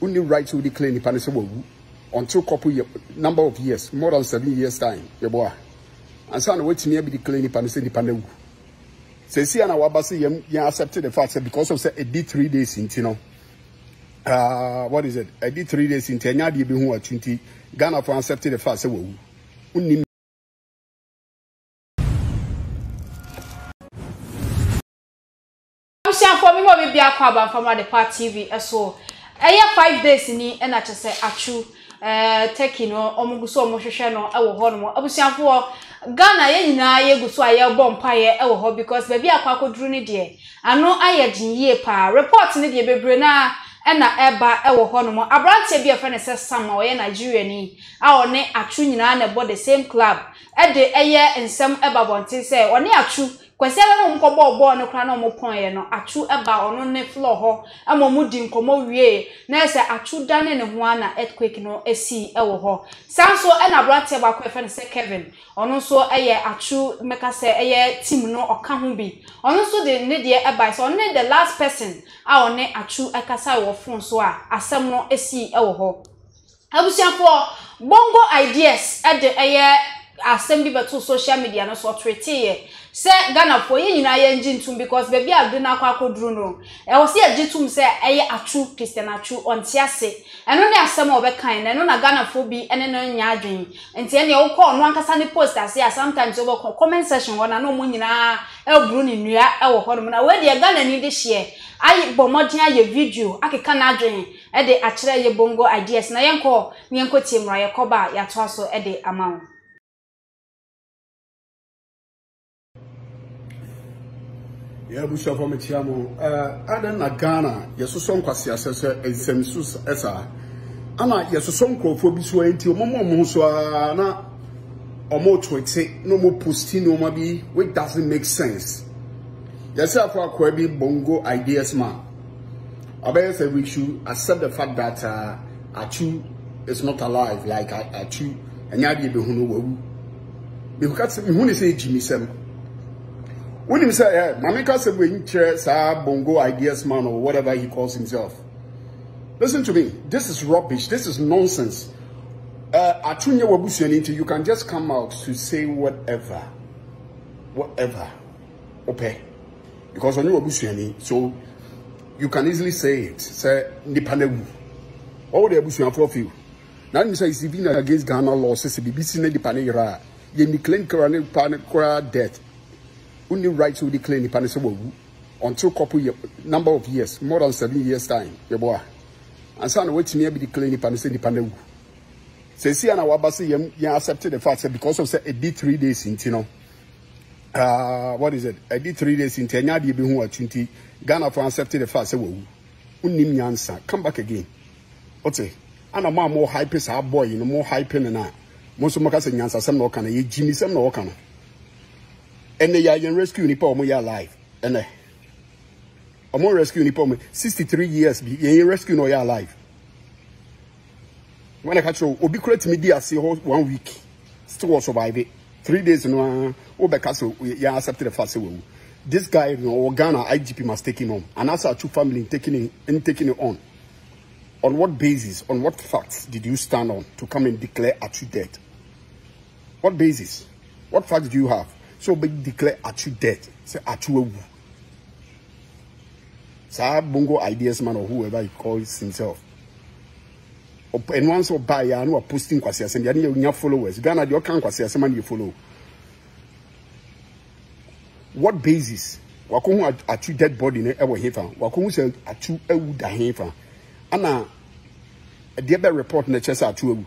wonni right sɛ wode claim nipa no sɛ wawu until kɔpo yɛ number of years more than seven years time yɛbɔ a ansa na watumi abidi claim nipa no sɛ nipa no awu sɛsi a na waba sɛ yɛn yɛn accept the fact sɛ because of sɛ ɛdi three days nti no uh, what is it ɛdi three days nti ɛnyɛ adeɛ bi ho atu nti ghana fo accept the fact sɛ wawu wonni Abusuafoɔ me ne obi biako aba mfa mmra Adepa TV so ɛyɛ five days ni ɛna kyɛ sɛ atwo ɛɛ Turkey no wɔn gu so wɔn hwehwɛ no ɛwɔ hɔ nom abusuafoɔ Ghana yɛn nyinaa yɛ gu so a yɛbɔ mpaeɛ ɛwɔ hɔ because baabi akɔ akɔduru ne deɛ ano ayɛ den yie paa report ne deɛ bebree naa ɛna ɛba ɛwɔ hɔ nom abranteɛ bi a ɛfrɛ ne sɛ Sam a ɔyɛ Nigeria ni a ɔne atwo nyinaa na ɛbɔ the same club ɛde ɛyɛ nsɛm ɛba abɔnten sɛ ɔne atwo Kwasi ara na wɔn kɔbɔɔ bɔɔl no koraa na wɔn pɔnee no, Atsu baa ɔno ne floor hɔ ma wɔn dii nkɔmmɔ wiee na ayɛ sɛ Atsu danee ne ho ara na earthquake no sii wɔ hɔ. Saa nso na aberanteɛ baako a yɛfrɛ no sɛ Kevin, ɔno nso yɛ Atsu mɛka sɛ ɛyɛ team no ɔka ho bi, ɔno nso de ne deɛ baeɛ sɛ ɔno ne the last person a ɔne Atsu kasae wɔ phone so a asɛm no sii wɔ hɔ. Abusuafoɔ, Bongo Ideas de ɛyɛ asɛm bi bɛtoo social media no so, ɔtweeteeɛ sɛ Ghanafoɔ yɛn nyinaa yɛngye ntom because baabi a ade no akɔ akɔduru no, ɛwɔ sɛ yɛgye tom sɛ ɛyɛ atwu, Christian Atsu, ɔnte ase. Ɛno ne asɛm a ɔbɛkaeɛ, na ɛno na Ghanafoɔ bi ne no nyɛ adwene. Nti ɛnneɛ wokɔ ɔno ankasa ne post ase a, sometimes wobɛkɔ comment section hɔ no a na wɔn nyinaa reboro ne nnua wɔ hɔnom. Na wei deɛ Ghanani de hyeɛ, abɔ mmɔden ayɛ video akeka n'adwene, de akyerɛ yɛ bongo ideas na yɛnkɔ hɔ na yɛnkɔtie mmra yɛkɔ ba a yɛatoa so de ama wo. Yɛ abusuafo mekyia mo. Ɛɛ adɛn na Ghana yɛsosɔ nkwaseasɛ sɛ nsɛm so saa? Ana yɛsosɔ nkurɔfoɔ bi so a nti wɔn wɔn ho so ara na wɔn twete na wɔn posti nneɛma bi which doesn't make sense. Yɛsɛ afɔ akɔa bi bongo ideas man. Ɔbɛyɛ sɛ we should accept the fact that uh, Achu is not alive like Achu ɛnyɛ adeɛ bɛhu no wawu. Mehwɛ sɛ mehu ne sɛ ɛgyi me sɛm. Wonim sɛ ɛ maame ka sɛ wei nkyerɛ saa bongo ideas man or whatever he calls himself. Listen to me, this is rubbish, this is nonsense. Uh, Achu nyɛ wabusuani nti you can just come out to say whatever. Whatever. ɔpɛ because ɔnyɛ w'abusuani so you can easily say it sɛ nipa na wu ɔwɔ de abusuafoɔ fiw na anim sɛ is even against ghana law sɛ sɛ biribi si na nipa ne yera a yɛ declare kora ne pa ne kora death wonni right to declare nipa ne sɛ wawu until couple yɛ number of years more than seven years time yɛboa ansa na watumi abi declare nipa ne sɛ nipa na wu sɛ si a na waba sɛ yɛn yɛn accept the fact sɛ because of sɛ ɛdi three days nti no Ah, what is it? Ɛdi three days nti ɛnyɛ adeɛ bi ho atu nti Ghana fo accept the fact sɛ wawu. Wonnim nyansa. Come back again. Wote? Ana mo a mo hype saa boy no mo hype no na mo nso mo ka sɛ nyansasɛm na ɔka no yɛ gyimisɛm na ɔka no. Ɛnɛ yɛ yɛn rescue nipa a wɔn yɛ alive. Ɛnɛ wɔn rescue nipa wɔn sixty three years bi yɛn rescue na ɔyɛ alive. Wɔn na ɛka kyerɛ wo obi kura tumi di ase hɔ one week still wɔ survive three days no ara wobɛka sɛ yɛn accept the fact sɛ wawu this guy no ɔwɔ Ghana IGP must take him on anaasɛ Atsu family n taking him n taking him on on what basis on what facts did you stand on to come and declare Atsu dead what basis what fact do you have so be declare Atsu dead sɛ Atsu awu. saa bongo ideas man or whoever he calls himself ɛno ara nso ɔbaa yɛ ano aposti nkwasi asɛm yɛ ne yɛ nya followers ghana deɛ ɔka nkwasi asɛm ne yɛ follow what basis wakɔ ho atu dead body ne ɛwɔ hefa wakɔ ho sɛ atu awu da hefa ana ɛdeɛ bɛ report na ɛkyɛ sɛ atu awu.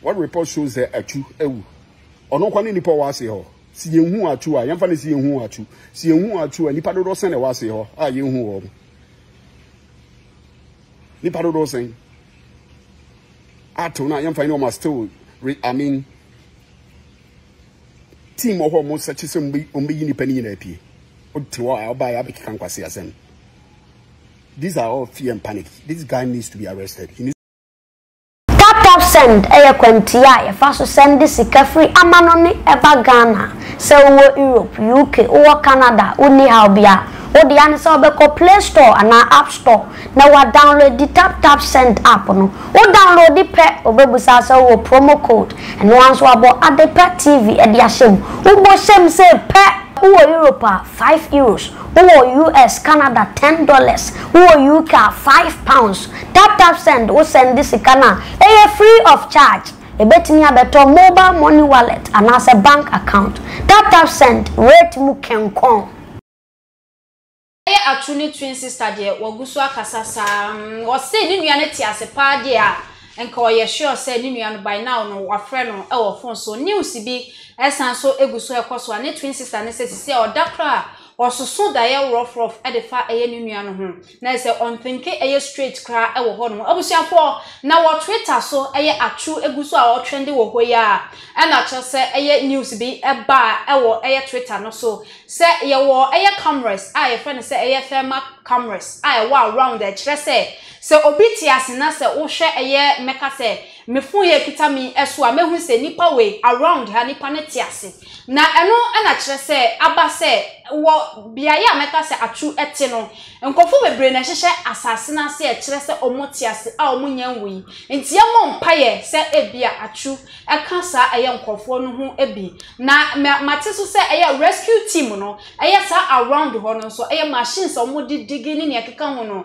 What report shows sɛ atu awu? Ɔno nkwa ne nnipa wɔ ase hɔ. Si yɛnhu atu a, yɛmfa no si yɛnhu atu. Si yɛnhu atu a, nnipa dodoɔ sɛn na ɛwɔ ase hɔ a yɛnhu wɔn? Nnipa dodoɔ sɛn? Ato no a yɛmfa ne wɔn still, I mean, team wɔ hɔ a wɔn sɛ kye sɛ wɔn bɛyi nnipa no nyinaa pie. Wote hɔ a ɔbaa yɛ abɛkeka nkwasi asɛm. These are all fear and panic. This guy needs to be arrested. He needs TapTapSend yɛ kwantia a yɛfa so sɛnde sika firi amanɔne ba Ghana. Sɛ wowɔ Europe, UK, wowɔ Canada a, wonni haw biara. Wo dea ne sɛ wobɛkɔ Play Store anaa App Store na woadownloadi TapTapSend app no. Wo downloadi pɛ, wɔbɛbusa sɛ wowɔ promo code. Ɛno ara nso wɔabɔ Adepa TV de ahyɛ mu. Wobɔ hyɛm sei pɛ! Wowɔ Europe a, five Euros. Wowɔ US, Canada, ten dollars. Wowɔ UK a, five pounds. Tap Tap Send, Wo sɛnde sika no a, ɛyɛ free of charge. Ɛbɛtumi abɛtɔ mobile money wallet anaasɛ bank account. Tap Tap Send rate mu kɛnkɔn. Ɛyɛ ato ne twin sister deɛ wagu so akasa saa mm ɔse ne nua no te ase paa deɛ a nka ɔyɛ sure sɛ ne nua no by now no wafrɛ no wɔ phone so news bi ɛsan nso gu so ɛkɔ so a ne twin sister no sɛ sisi a ɔda koraa ɔsoso daeɛ wrɔf wrɔf de fa ɛyɛ ne nua no ho Na sɛ ɔnthinke ɛyɛ straight koraa wɔ hɔ nom. Abusuafoɔ, na wɔ Twitter so ɛyɛ atwo gu so a wɔtrende wɔ hɔ yi ara. Ɛna kyerɛ sɛ ɛyɛ news bi ɛbaa ɛwɔ ɛyɛ Twitter no so sɛ yɛwɔ ɛyɛ cameras a yɛfrɛ no sɛ ɛyɛ thermal cameras a ɛwɔ around a ɛkyerɛ sɛ sɛ obi te ase na sɛ wohwɛ ɛyɛ mɛka sɛ me phone yi ɛkita me ɛso a mɛhu sɛ nipa wei around ha nipa no te ase na ɛno na kyerɛ sɛ aba sɛ wɔ beaeɛ a mɛka sɛ atro te no nkorɔfoɔ bebree na ɛhyehyɛ asase no ase a ɛkyerɛ sɛ wɔn te ase a wɔn nya nwui nti yɛ mmɔ mpaeɛ sɛ ebi a atro ɛka saa ɛyɛ nkorɔfoɔ no ho bi na mɛ mate so sɛ ɛyɛ rescue team no ɛyɛ saa around hɔ no nso ɛyɛ machines a wɔn de digi ne nea ɛkeka ho no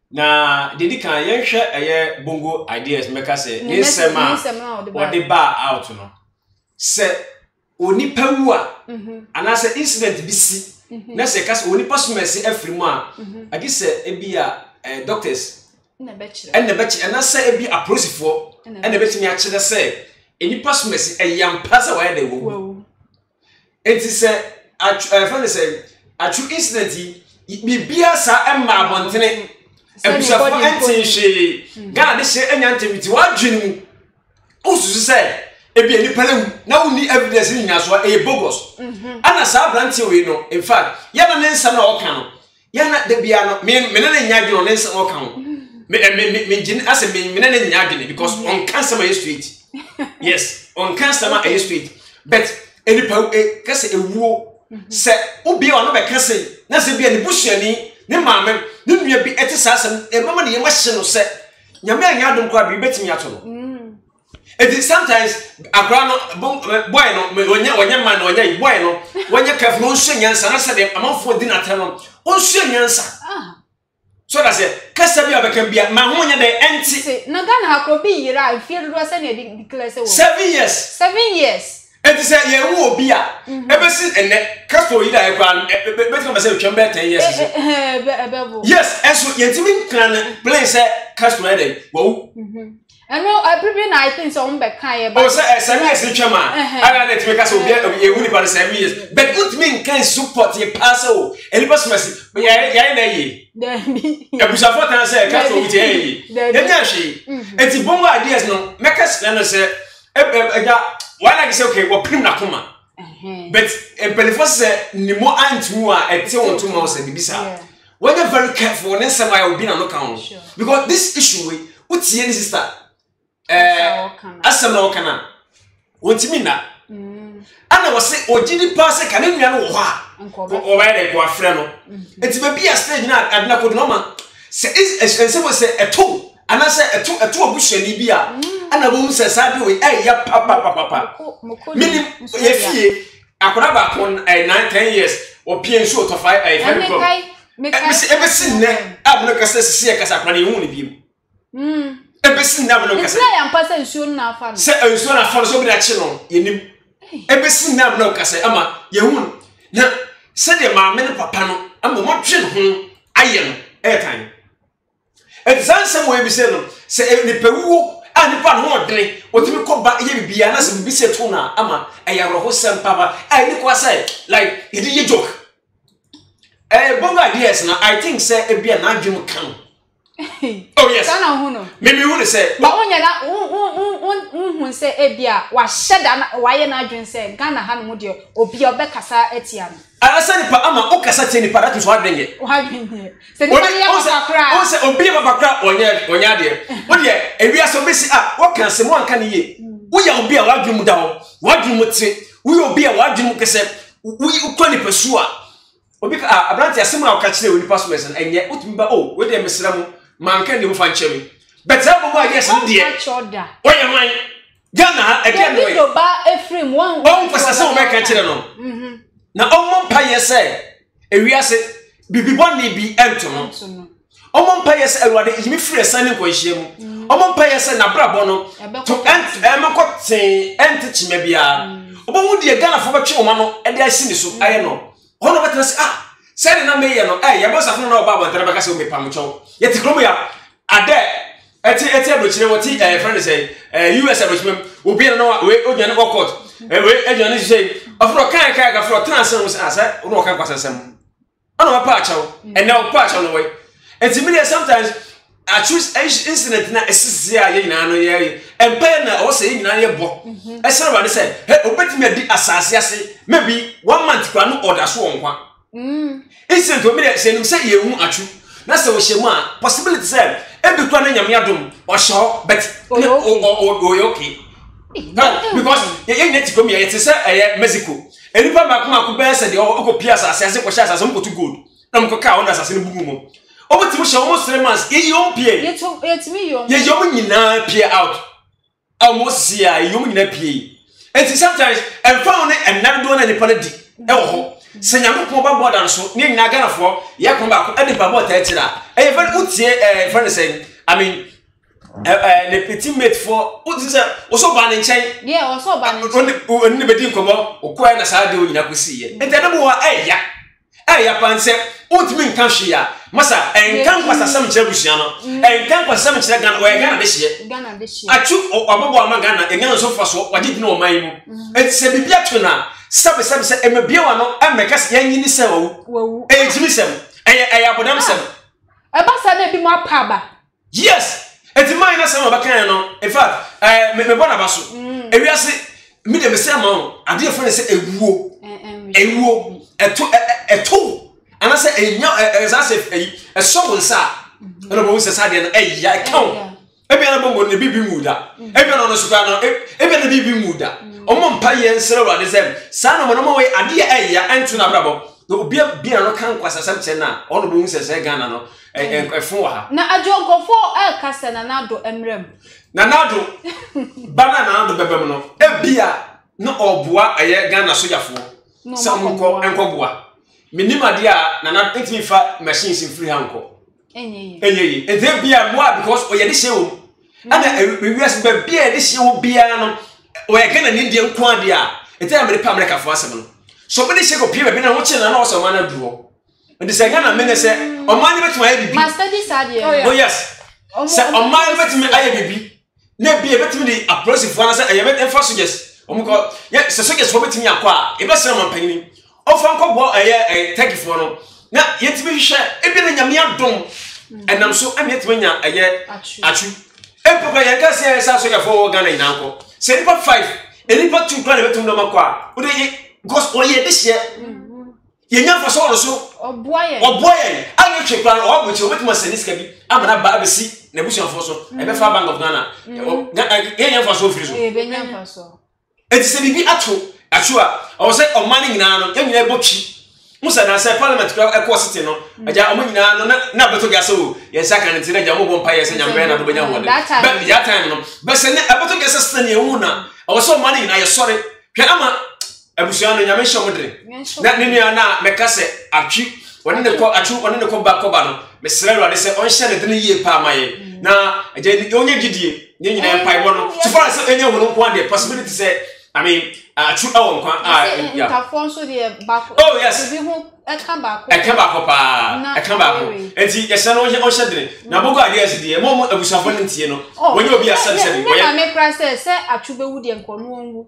Na deɛ di kan yɛnhwɛ ɛyɛ bongo ideas mɛka sɛ ne nsɛm a ɔde baa out no sɛ onipa wu a mhm. anaasɛ incident bi si mhm. na sɛ ɛka sɛ onipa somɛse afiri mu a mhm. agye sɛ ebi a eh, doctors ɛna bɛkyerɛ ɛna sɛ ebi apolisifoɔ ɛna bɛtumi akyerɛ sɛ nipa somɛse ɛyɛ mpa sɛ wɔayɛ dɛ wɔwu Enti sɛ atw ɛfɛ ne sɛ atw incident yi biribiara saa ɛma abɔntene abusafo ɛnte nhwee Ghana de hyɛ ɛnya ntɛm nti wadwene mu wosusu sɛ ebi nipa na wu na wonni evidence ne nyinasoɔ ɛyɛ bogus ɛna saa aberanteɛ wei no in fact yɛna ne nsɛm na ɔka no yɛn na da biara no me me ne ne nya adwene ɔne nsɛm ɔka ho me eh, me me me gye asɛ me me ne ne nya adwene because mhm. ɔnka nsɛm a ɛyɛ straight yes ɔnka nsɛm a ɛyɛ straight but nipa kɛsɛ ewuo mhm. sɛ obi a ɔno bɛ kɛsɛ na sɛ bi a ne busuani ne maame ne nua bi ɛte saa asɛm ɛmɛma ne yɛn ahyɛ no sɛ nyame anyɛ adom koraa biribi bɛtumi ato no. Mm. Eti sometimes akora no boy no wɔnyɛ wɔnyɛ mma no wɔnyɛ boy no wɔnyɛ kɛfo no nsua nyansa na sɛ deɛ amanfoɔ di n'atena no nsua nyansa so na sɛ kasa bi a bɛka bia ma ho nyɛ dɛ ɛnti. na ghana ha kɔ obi yere a mfie dodoɔ sɛ na ɛde declare sɛ wɔ seven years seven years ɛti sɛ yɛn wo obi a ɛbɛsi ɛnɛ kasa oyi da yɛ kora bɛti na bɛsɛ twɛm bɛɛ ten years sɛ yes ɛso yɛntumi nkran plain sɛ kasa yɛ dɛ wɔwu ɛno ɛbere bi na i think sɛ wɔn bɛka yɛ ba. o sɛ seven years ni twɛm a ɛna na ɛtumi kasa obi ehu nipa no seven years but wotumi nka nsu pɔt yɛ paa sɛ o nipa soma si yɛayɛ yɛayɛ na yie abusuafo tan sɛ ɛka sɛ obi ti yɛ yie yɛnyɛ ahwɛ yi eti bongo ideas no mɛka sɛ no sɛ ɛgya wɔn ayɛ sɛ okay wɔpirim n'akoma. but mpanyinfoɔ sɛ nimu antumi a ɛte wɔn to ma sɛ bibi saa wɔn yɛ very careful ne nsɛm a obi na no ka ho because this issue wei o tie ne sista ɛɛ asɛm na ɔka na wɔn ti mi na ɛna mm. wɔsi ogyi ni paa sɛ kane nua no wɔ hɔ a ɔbɛyɛ dɛ kò afrɛ no eti baabi a stage na adina kodo na ɔma sɛ nsɛm sɛ ɛto. anaasɛ ɛto ɛto abusuani bi a ɛna wɔn sɛ saa de wei ɛyɛ papapapa menim yɛ fie akwadaa baako ɛyɛ nine ten years ɔpie nsuo tɔ five ɛyɛ five drop ɛbɛsi ɛbɛsi nnɛ a wɔn kasa sisi yɛ kasa akwadaa yɛn hu ne bi mu ɛbɛsi nnɛ a wɔn kasa nsuo yɛ mpa sɛ nsuo no n'afa no sɛ nsuo n'afa no sɛ obi n'akyi no yɛn nim ɛbɛsi nnɛ a wɔn kasa ama yɛn hu na sɛdeɛ maame ne papa no ama wɔn dwen ho ayɛ no ɛyɛ tan. Enti saa nsɛm wɔ ebi sɛ no, sɛ nipa wuo a nipa no ho ɔdene, otumi kɔ ba yɛ biribi a na sɛ biribi sɛ to no a ama ɛyɛ awerɛho sɛm papa a ɛni kwa sɛ like yɛde yɛ joke. Eh, Bongo ideas na I think sɛ ebi a n'adwene ka no. oh yes. Saa na ɔho no. Mimi hu ne sɛ. Ba wo nyɛ na wo wo wo wo hu sɛ ebi a wahyɛ da na wayɛ n'adwene sɛ Ghana ha no mu deɛ obi a ɔbɛkasa atia no. Anasɛ nipa ama wokasa tia nipa that means w'adwene nyɛ. W'adwene nyɛ. sɛ nipa no yɛ papa koraa o sɛ obi yɛ papa koraa ɔnyɛ ɔnyɛ adeɛ o deɛ ewia sɛ obi si a wɔka nsɛm wɔn nka ne yie woyɛ obi a wadwene mu da hɔ wadwene mu te woyɛ obi a wadwene mu kɛsɛ woyi wokura nipa su a obi ka a aberante asɛm a ɔka kyerɛ onipa so mɛsɛ no ɛnyɛ wotumi ba o wei deɛ mesrɛ mo manka deɛ mofa nkyɛ me bɛtɛ bɔ mu a yɛ sɛ deɛ ɔyɛ man Ghana ha ɛdeɛ no yɛ. Davido ba efiri mu wɔn. Wɔn pɛ sɛ sɛ wɔn bɛka kyerɛ no. Mhm. Na wɔn mɔ mpa yɛ sɛ ewiase bibi bɔnne bi ɛnto no. Wɔn mpa yɛ sɛ awurade yimi firi ɛsan ne nkwanhyia mu. Mm. Wɔn mpa yɛ sɛ n'abrabɔ no to ɛnt ɛmɛkɔ tee ɛnte kyima biara. Wɔn mm. ho deɛ Ghana fo bɛtwe wɔn ano ɛde asi ne so ayɛ no. Ɔno ɔbɛtena se ah sɛde na meyɛ no ɛ yɛbɔ safo no na ɔba abɔntene bɛka sɛ ɔmepa mo kyɛw yɛte kurom yɛ adɛ ɛte ɛte aburokyire wɔte ɛɛ fɛn ne sɛ ɛɛ us aburokyire mu obi yɛn no wei ogyina ne kɔ court ɛɛ wei agyina ne sɛ ɔforo kan kan kan foro tena ase no sɛ asɛ ɔno ɔka nkwa sɛnsɛm ɔna ɔpa akyɛw ɛnna ɔpa akyɛw no wɛ ɛti mi deɛ sometimes. Akyiri incident na esisi a yɛn nyinaa no yɛyɛ mpaeɛ na ɔwɔ sɛ yɛn nyinaa yɛ bɔ mhm. ɛsɛ awurade sɛ ɛ obetumi adi asaase ase maybe one month kura no ɔda so wɔ nkwa mm. incident omi dɛ sɛ enim sɛ yɛn mu atwo na sɛ ɔhyɛ mu a possibility sɛ ebi kura ne nyame adom ɔhyɛ hɔ but ɔyɛ okay because yɛn nyinaa ti fam yɛ yɛ ti sɛ ɛyɛ mexico enipa mako mako bɛyɛ sɛ deɛ ɔkɔ pia asaase ase kɔhyɛ asaase mu kotu gold. na wɔn kɔkaa wɔn asase no bubu mu wɔbɛtumi hyɛ wɔn three months yɛyi wɔn pie yɛyi wɔn nyinaa pie out a wɔn sisi a yɛyi wɔn nyinaa pie nti sometimes ɛnfa wɔn ne ɛnna dodoɔ na nipa no di ɛwɔ hɔ sɛ nyankopɔn ba bɔ dan so ne nyinaa ghanafoɔ yɛ kɔn baako ɛde ba bɔ ɔtaa akyire a ɛyɛ fɛn wotie ɛɛ fɛn sɛ i mean ɛɛ ne ne teammate foɔ wotie sɛ wɔsɔ ba ne nkyɛn yɛ wɔsɔ ba ne nkyɛn wɔn ne bɛdi nkɔmɔ wɔkɔɛ na saa de wɔn nyinaa kɔsi yɛ nti ɛdɛm wɔ ɛyɛ ya. a ɛyɛ paa sɛ wontumi nka hwee a masa ɛnka nkwasasɛm nkyerɛ abusua no mm. ɛnka nkwasasɛm nkyerɛ ghana wɔyɛ ghana de hyeɛ akyi ɔbɔbɔ ama ghana ɛnyɛ no nsofoɔ soɔ wɔgye gyina ɔman yi mu mm. ɛti sɛ biribi ato no a sɛbesɛbe sɛ ɛmɛbie wa no ɛmɛka sɛ yɛnyi ne sɛ wawu ɛyɛ gyimi sɛm ɛyɛ ɛyɛ abodam sɛm ah. ɛba saa na ebi mu apa aba Yes! Eti man na sɛ ma bɛka yɛn no, in fact, ɛɛ eh, me mebɔ n'aba so. Mm. Ewiase, mi de mesɛ ma wo, adeɛ fo ne sɛ ewuo, ewuo, ɛto ɛto, anasɛ enya ɛsan sɛ ɛyi ɛsɔ wo nsa, mm-hmm. ɛna wɔn sɛ saa adeɛ no ɛya ɛka wo. Ebi ɛna bɔ wɔn ne bibi mu da, mm. ebi ɛna ɔno so kora no, ebi ɛna bibi mu da. Wɔn mm. mpa yɛn nsɛrɛ wɔ ade sɛ saa na wɔn wɔn yɛ adeɛ ɛya ɛnto n'abrabɔ na obi biara no ka nkwasasɛm kyɛ na ɔno bɛhu sɛ sɛ ghana no Ɛ ɛ ɛfo wɔ ha. Na adwonkɔfo ɛka sɛ Nana Addo mmra mu. Nana Addo ba na Nana Addo bɛba mu no ebia na ɔreboa ɛyɛ Ghana sogyafoɔ sɛ wɔn nkɔ nkɔ boa. Menim adeɛ a Nana ntumi nfa machines mfiri ha nkɔ. Ɛnyɛ yie. Ɛnyɛ yie. Nti ebia mmoa because ɔyɛ de hyɛ wɔm. Ɛna ewiase baabi a yɛde hyɛ wɔ biara no ɔyɛ Ghana ni deɛ nko adeɛ a ɛtɛ a mede pa Amerikafoɔ asɛm no. So mede hyɛ kɔ pie baabi na ho kyerɛ na na ɔsɛ ɔman no aduru hɔ. nti sɛ ghana mene sɛ ɔman no bɛtumi ayɛ biribi oh yes sɛ ɔman no bɛtumi ayɛ biribi na ebi ebɛtumi de apolisifoɔ anasɛ ɛyɛ ɛfa sogyɛs wɔn kɔ yɛ sɛ sogyɛs wɔn bɛtumi akɔ a ebɛsrɛ wɔn mpanyin ɔfa nkɔbɔ ɛyɛ ɛyɛ tɛkifoɔ no na yɛtumi hwehwɛ ebi na nyame adom ɛnam so ɛna yɛtumi nya ɛyɛ atwi mpapa yɛn ka sɛ ɛsɛ asogyafoɔ wɔ ghana nyinaa nkɔ sɛ nipa five nipa two kora na ebɛtumi dɔm akɔ a wɔde because wɔyɛ de hyɛ. yɛnya mfa so ɔno so ɔboa yɛn ɔboa yɛn anyɛ twe kora no ɔwɔ aburokyerɛ ɔbɛtumi asɛne sika bi ama no abaa bɛsi n'abusuafoɔ so mm. ɛbɛfa bank of ghana mm. yɛnya mfa so ɔfiri so ɛti sɛ biribi ato atwo a ɔwɔ sɛ ɔma no nyinaa no yɛn nyinaa bɔ twi mo sɛ nansɛ parliament kora ɛkɔɔ sete no mm. agya ɔmo nyinaa no na bɛtɔ gya sɛ o yɛn nsa kan nti na agya mobɔ mpa yɛ sɛ nyammerɛ na dobɛnya wɔde bɛ that time no bɛsɛ ne ɛbɛtɔ gya sɛ sene ne ɛwo na ɔwɔ sɛ ɔma no nyinaa yɛsɔre hwɛ ama abusua no nyame nhyɛ ɔmo den na ne nua no a mɛka sɛ atwi ɔne ne kɔ atwi ɔne ne kɔ ba kɔba no mesrɛ awurade sɛ ɔnhyɛ ne den yie paa ma yɛn mm. na agya ni ɔnyɛ gyidie ne nyinaa mm. mpaebɔ no so far sɛ ɛnyɛ wɔn nko adeɛ possibility sɛ i mean atwi ɛwɔ nkwa a ya ntafoɔ nso deɛ baako oh yes ebi ho ɛka baako ɛka baako paa ɛka baako eti yɛsɛ no ɔhyɛ ɔhyɛ den na bɔgɔ adeɛ ɛsi deɛ ɛmɔ ɔmo abusuafo ne ntie no oh, wɔnyɛ obi asɛm sɛ bi wɔyɛ ne maame kura sɛ sɛ atwi bɛwu deɛ nkɔnɔ wɔn wu.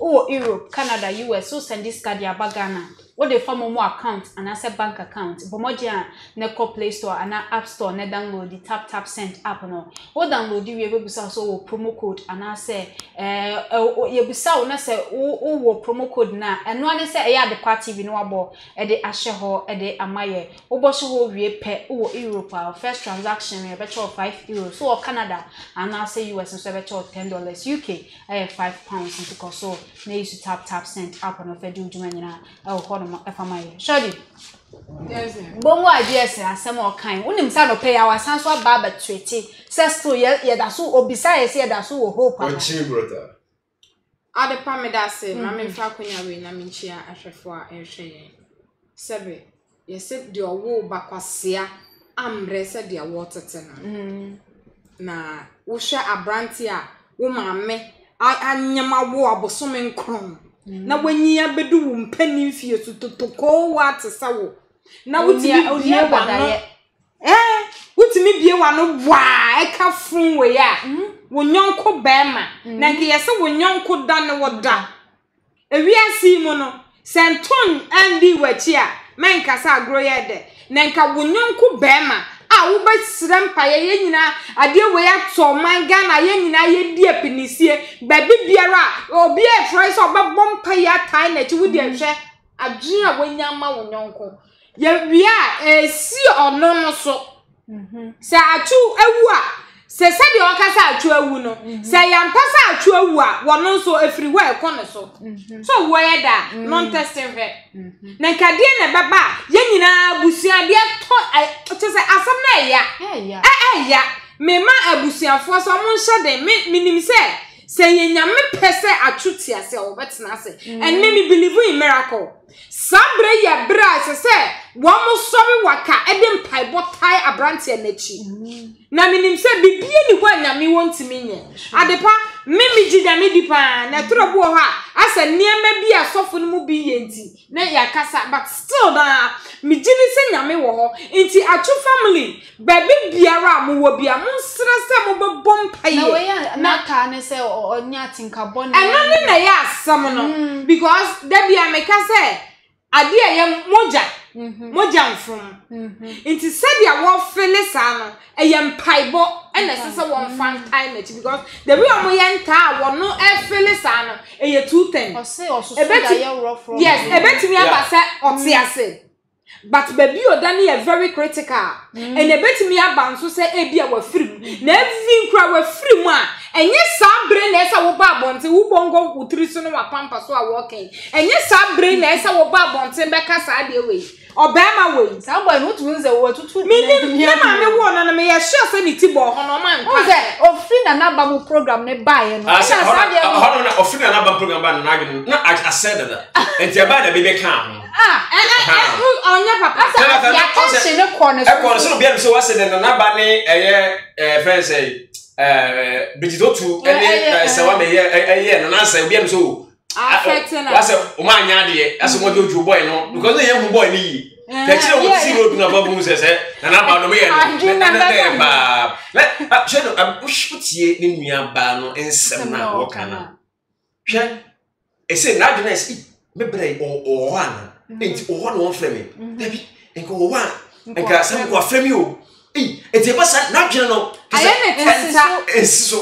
Wowɔ Europe, Canada, US, so sɛnde sika de aba Ghana, wode fa momo account anaasɛ bank account, bɔ mmɔden a na kɔ play store anaa app store na downloadi Tap Tap Send app no. Wo downloadi wie bɛbisa wo sɛ wowɔ promo code anaasɛ ɛɛ yɛbisa wo na sɛ wowɔ promo code no a, ɛno ara ne sɛ ɛyɛ Adepa TV na wabɔ de ahyɛ hɔ de ama yɛ. Wobɔhyɛ hɔ wie pɛ, wowɔ Europe a, wo first transaction no yɛbɛkyɛ wo five euros, wowɔ Canada anaasɛ US nso yɛbɛkyɛ wo ten dollars, UK ɛyɛ five pounds nti kɔ so na yi so tap tap send app no fɛ di odwuma nyinaa ɛwɔ hɔ nom ɛfa ma yɛ shadi bomu adeɛ sɛ asɛm a ɔkan wonim sɛ anɔpɛ yɛ awasan so aba aba trete sɛ still yɛ yɛda so obisa yɛ sɛ yɛda so wɔ hope ana ɔkye brota adepa meda ase mm-hmm. ma memfa akonya wei na menkyia ahwɛfo a ɛrehwɛ yɛn sɛbe Yɛse deɛ ɔwoo ba kwasea ambrɛ sɛdeɛ wɔtete no. Na wohwɛ aberante a wo maame anyem awo abosome nkron na wanyin abedu wo mpanin mfie so totokoo woa te sɛ wo na wotumi bie w'ano ɛɛ wotumi bie w'ano waa ɛka fun wei a wo nyɔnko bɛrima na nka yɛse wo nyɔnko da ne wo da Ewiase yi mu no, sɛ ntɔn anndii w'akyi a, mɛ nkasa agorɔ yɛ dɛ, na nka wo nyɔnko bɛɛma a wo bɛ srɛ mpaeɛ, yɛ nyinaa adeɛ wei atɔ ɔman Ghana yɛ nyinaa yɛ di apinisie, baabi biara a obi ɛɛtry sɛ ɔbɛ bɔ mpaeɛ atae n'akyi, wo deɛ hwɛ adwene a w'anya ama wo nyɔnko, yɛ wie a ɛɛsi ɔno no so. Mhm. Sɛ atwo awu a, sɛ sɛdeɛ ɔka sɛ atwo awu no, mhm. sɛ yɛmpɛ sɛ atwo awu a, wɔno nso ɛfiri hɔ ɛkɔ no so. Mhm. So woɔ yɛ da a, no ntɛse hwɛ. Na nkadeɛ na ɛbɛba a, yɛn nyinaa abusuadeɛ tɔ kyɛ sɛ asɛm no ɛya. Ɛya. Mema abusuafoɔ sɛ ɔmo nhyɛ den. Me menim sɛ sɛ yɛn nyame pɛ sɛ atwo te ase a wɔbɛtena ase. And me me believe in miracle. Saa bere yɛ bere a ɛsɛ sɛ wɔsɔre waka de mpaebɔ tae aberanteɛ no akyi. Na menim sɛ biribiara nni hɔ a Nyame wɔntumi nyɛ. Adepa, me megye Nyame di paa, na ɛtɔrɔ bi wɔ hɔ a asɛ nneɛma bi a asɔfo no mu bi yɛ nti na yɛakasa but still daa megye di sɛ Nyame wɔ hɔ. Nti Atsu family Baabi biara a mowɔ biara, monsrɛ sɛ mobɛbɔ mpaeɛ. Na wei a n'ataa ne sɛ ɔnyɛ atenka bɔne. Ɛno ne na ɛyɛ asɛm no. Because da bi a meka sɛ adeɛ a ɛyɛ mogya, mogya mfom. Nti sɛdeɛ wɔfeele saa no, ɛyɛ mpaebɔ na ɛsɛ sɛ wɔmfa ntae n'akyi. Because the way a wɔyɛ ntaa a wɔfeele saa no, ɛyɛ two things. Ɔse ɔsoso da yɛ worɔforɔ. Yes, ɛbɛtumi aba sɛ ɔte ase. but baabi a ɔda no yɛ very critical mm. ɛna ɛbɛtumi aba nso sɛ ebi a wafiri mu na evi nkura wafiri mu a ɛnyɛ saa bere na ɛsɛ woba abɔnten wo bɔnkɔ wotiri so no wapampa so a wɔkɛn ɛnyɛ saa bere na ɛsɛ woba abɔnten bɛka saa deɛ wei ɔbɛrima wei. saa bɔ ɛnu tun sɛ wɔ tutu. mi ni ne maame wɔ no no mi yɛ sure sɛ ne ti bɔ ɔho na ɔma nka. o sɛ ofiri na n'aba mu program ne ba yɛ no. ɔsɛ ɔhɔ na ɔhɔ na ofiri na n'aba mu program ba na n'adwene na asɛ dada nti ɛba na bi bɛ kan ho. Ah, eh, eh, eh, Aha. mm, ɔnyɛ papa. Asa Ɛna ɔsi fɛn- attention ɔsɛ- no kɔ ne ɛkɔ no so. soro bia no sɛ wɔse ne nanaba ne ɛyɛ ɛɛ, fɛn sɛ ɛɛ, brititotu Ɛ- ne ɛyɛ, ɛɛ, sɛ ɛɛ. wama ɛyɛ ɛ- ɛyɛ nanansa obia no sɛ o Affect na. wasɛ wɔn anyɛ adeɛ asɛ wɔn de odwo bɔɔl no because ne yɛ hu bɔɔl no yie Eh, tɛkyerɛ wɔn yeah, si yeah. road na babu sɛ sɛ nanaba no mo yɛ Adwene no na na na bɛka yɛ ho. baa na ah, hwɛ no ah, wohwɛ- wotie ne nua baa no nsɛm na wɔka no a, Hwɛ, ɛsɛ n'adwene ɛsɛ me brɛ wɔ hɔ ana mm. nti wɔ hɔ na wɔn frɛ me mm-hmm. dabi nka wɔ hɔ a nka sɛ nka wɔafrɛ me o eyi nti ɛba saa n'adwene no ayɛ ne kɛntɛ nsi so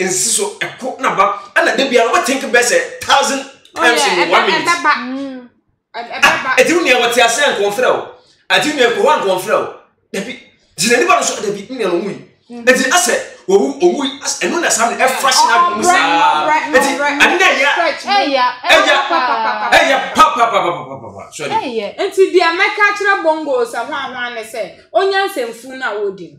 nsi so ɛko na ba ɛna dabi a wɔbɛ think bɛ sɛ thousand oh, times in one minute. ɛbɛba. Ɛdi nua wɔte aseɛ nkɔnfrɛ o ɛdi nua nkɔhɔ nkɔnfrɛ o dabi gyina nipa no so dabi nua no wui ɛdi mm. asɛ owu owu ɛnu na saa ɛfa si na kum saa ɛdi ɛdi na ɛya ɛya ɛya ɛya papapapapapa sɔri. ɛti deɛ mɛka kyerɛ bongo sɛ ho ahoa ne sɛ onyansɛnfu na ɔdi no.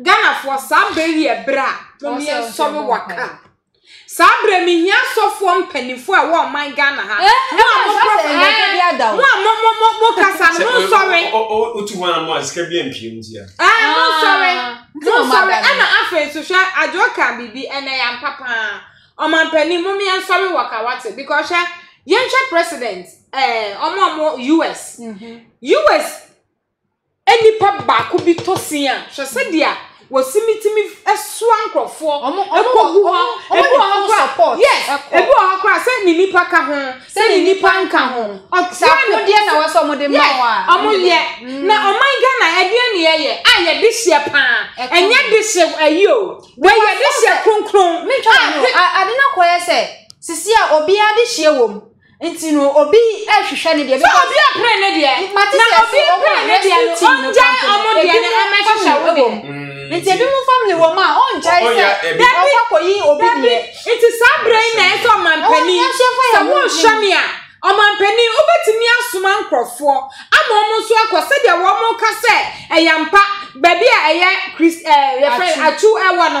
Ghanafoɔ saa berɛ yi yɛ berɛ a mom yɛn sɔre waka saa berɛ mi hia asɔfoɔ mpanifoɔ a wɔ ɔman Ghana ha mo a mo kasa no mo a mo mo mo mo kasa no mo nsɔre otu hɔ na mo a sika bi ampie mu tia ɛɛ mo nsɔre mo nsɔre ɛna afei so hwɛ adwo ka biribi ɛna yɛn papaa ɔman panin mom yɛn sɔre wɔ kawate because hwɛ yɛn hwɛ president ɛɛ ɔmo ɔmo US US Nnipa baako bi tɔ sin a, hwɛ sɛdeɛ wɔtumi tumi soa nkorɔfoɔ kɔ gu hɔ. Ebi wɔ hɔ koraa, yes, ebi wɔ hɔ koraa sɛ ne nipa ka ho, sɛ ne nipa nka ho. Ɔtra ne ho deɛ na wɔn sɛ wɔn de ma wɔn a. Wɔn yɛ. Na ɔman Ghana ɛdeɛ na yɛyɛ a yɛde hyɛ paa. Ɛnyɛ de hyɛ ayi o. Wei yɛde hyɛ kronkron. Mentwa no. Ade no akɔyɛ sɛ sisi a obiara de hyɛ wɔ mu. Nti no obi ɛhwehwɛ ne deɛ. Sɛ obi ɛpere ne deɛ. Mate sɛ ɛfo ɔmo a rescue team no kwan po no. Ebi mo ɛmɛhwehwɛ wo deɛ. Nti ebi mo family wɔ mo a ɔngyae sɛ ɔkɔ akɔyi obi deɛ. Nti saa berɛ yi na ɛsɛ ɔmanpanin sɛ wohwɛ me a ɔmanpanin wobɛtumi asoma nkorɔfoɔ ama wɔn nso akɔ sɛdeɛ wɔn ka sɛ ɛyɛ ampa baabi a ɛyɛ Christ ɛɛ yɛfrɛ Atsu ɛwɔ no.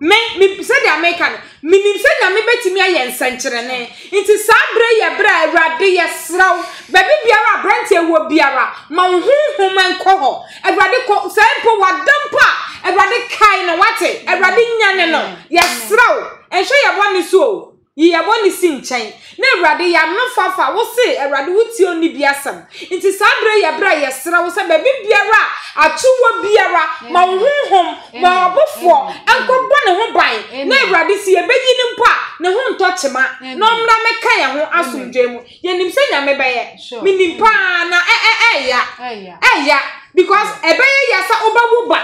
Me, me, sɛdeɛ meka no, menim sɛ Nyame bɛtumi ayɛ nsɛnkyerɛnne. Nti saa berɛ yɛ berɛ a Awurade yɛsrɛ wo, baabi biara aberanteɛ wɔ biara, ma wo honhom nkɔ hɔ. Awurade kɔ, sɛ mpo wada mpo a, Awurade kae no, wate? Awurade nyane no, yɛsrɛ wo, nhwɛ yɛn bɔne so o. Yi yɛ bɔne si nkyɛn, na Awurade yɛ anofafa. Wo se, Awurade, wotie onni bi asɛm. Nti saa berɛ yi yɛ berɛ a yɛsrɛ wo sɛ baabi biara a atuu wɔ biara, ma wo Honhom, ma ɔbofoɔ, nkɔbɔ ne ho ban, na Awurade se yɛbɛyi no mpo a, ne ho ntɔ kyema, na ɔmmra mmɛka yɛn ho asomdwoeɛ mu. Yɛnim sɛ Nyame bɛyɛ. Menim pa ara, na ɛɛya, ɛɛya, because ɛbɛyɛ ya sɛ wobɛwo ba.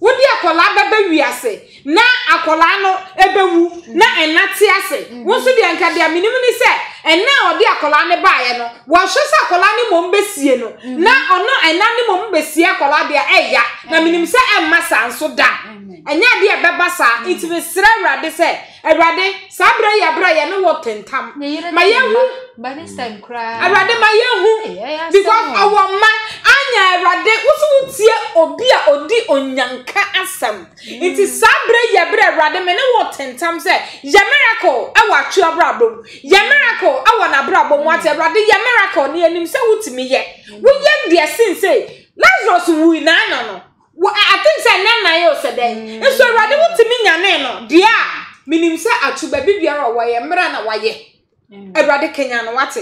Wode akwadaa bɛba wiase. na akwadaa no bɛwu na ɛna te ase wo nso deɛ nka deɛ menim ne sɛ ɛna a ɔde akwadaa no baeɛ no wɔhwɛ sɛ akwadaa no mmom bɛsie no na ɔno ɛna no mmom bɛsie akwadaa deɛ ɛya na menim sɛ ɛmma saa nso da ɛnyɛ adeɛ a ɛbɛba saa nti mesrɛ awurade sɛ awurade saa berɛ yɛ berɛ a yɛne wɔ tentam ma yɛhu awurade ma yɛhu because ɔwɔ mma anya awurade wo so wotie obi a ɔdi onyanka asɛm Nti saa berɛ yi yɛ berɛ a Awurade me ne wo rete ntam sɛ yɛ miracle wɔ Atwi abrabɔ mu. Yɛ miracle wɔ n'abrabɔ mu ate. Awurade yɛ miracle na yɛnim sɛ wotumi yɛ. Woyɛ deɛ sen sei. Lazarus wui na ana no. Wo I think sɛ ɛnɛ nnan yɛ o sɛ dɛn. Nso Awurade wotumi nyanee no. Deɛ a menim sɛ ato baabi biara a ɔwɔ yɛ mmra na wayɛ. awurade kenya no wate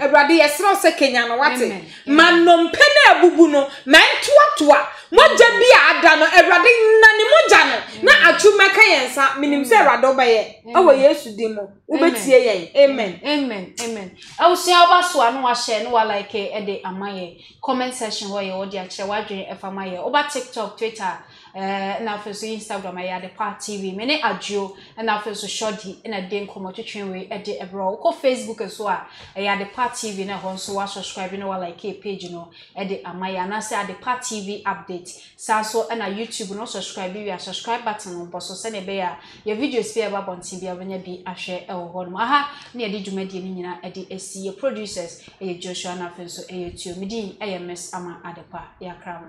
awurade yɛserɛ sɛ kenya no wate ma nnompe no abubu no ma ɛntoatoa mogya bi a ada no awurade na ne mogya no na ato mɛka yɛn nsa menim sɛ awurade wobɛyɛ ɛwɔ yesu din mu wobɛtie yɛn amen amen amen abusua woba so a no wahyɛ no walike ɛde ama yɛ comment section hɔ yɛ wɔde akyerɛ wadwene ɛfa ma yɛ woba tiktok twitter Eh, na afei nso Instagram ɛyɛ ade pa TV. Me ne Adwo na afei nso Shorty na ɛde nkɔmmɔ twetwe wei ɛde ɛbrɛ. Wokɔ Facebook nso a ɛyɛ ade pa TV na ɛhɔ nso wa subscribe na wa like page no ɛde ama yɛ anaasɛ ade pa TV update. Saa nso na YouTube no subscribe bi wia subscribe button no bɔ so sɛnea ɛbɛyɛ a yɛ videos bi a ɛba abɔnten bi a wobɛnya bi ahwɛ ɛwɔ hɔ nom. Aha ne yɛde dwumadie no nyinaa ɛde asi yɛ producers ɛyɛ Joshua na afei nso ɛyɛ Tuo. Me din ɛyɛ Miss Ama Adepa. Yɛakra mo.